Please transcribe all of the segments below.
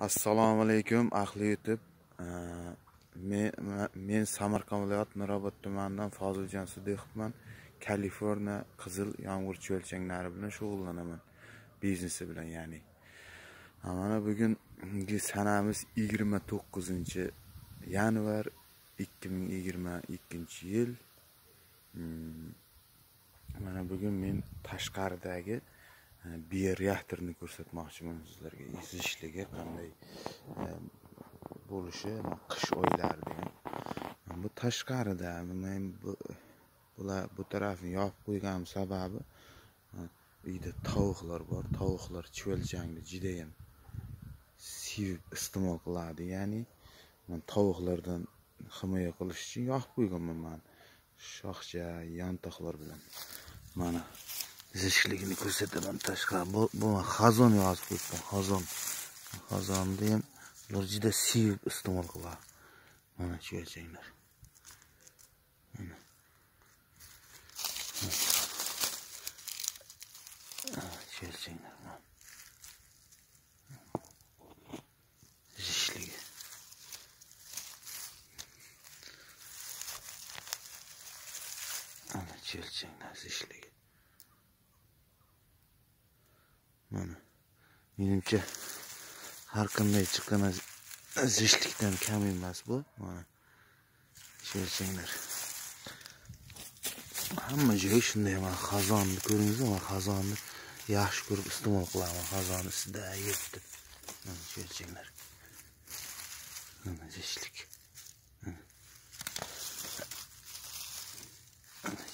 assalomu alaykum ahli youtube. Men men samarqand viloyati nurobod tumanidan foziljon sidiqovman kaliforniya qizil yomg'ir cho'lchanglari bilan shug'ullanaman. Biznesi bilan ya'ni. Mana bugungi sanamiz yigirma to'qqizinchi yanvar ikki ming yigirma ikkinchi yil. Hmm, mana bugun men tashqaridagi bioreaktorni ko'rsatmoqchiman sizlarga. Ezishligi qanday bo'lishi qish oylarida bu tashqarida men bu bular bu tarafni yopib qo'yganim sababi uyda tovuqlar bor. Tovuqlar chuvalchangni judayam sevib iste'mol qiladi. Ya'ni man tovuqlardan himoya qilish uchun yopib qo'yganman. Man shoxcha yantoqlar bilan mana Zeşillikini gösterdim taşka. Bu, bu hazon yaz kursun. Hazon. Hazon diyeyim. Burcu da siv istimal kıla. Bana çöğecekler. Çöğecekler. Zeşilliği. Ana çöğecekler zeşilliği меніңше әрқандай шыққан зіштіктен кем емес бұл мына шерсеңдер hamma joyi shunday mana. Xazonni ko'rdingizmi mana xazonni yaxshi ko'rib iste'mol qilaman xazonni isida yebdi mana ko'rsanglar mana zechlik mana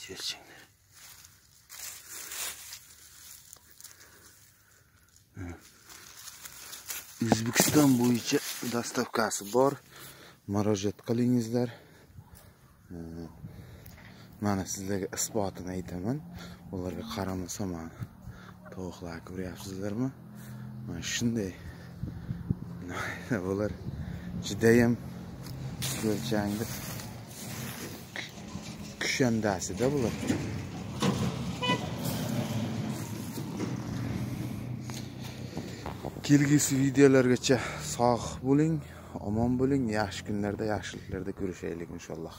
ko'rsanglar o'zbekiston bo'yicha dastavkasi bor. Murojaat qilingizlar. Mana sizlarga isbotini aytaman. Ularga qaramasa mana tovuqlar ko'ryapsizlarmi? Mana shunday. Bular judayam o'lchangli kushandasida bular kelgusi videolargacha sog' bo'ling omon bo'ling yaxshi kunlarda yaxshiliklarda ko'rishaylik inshaalloh.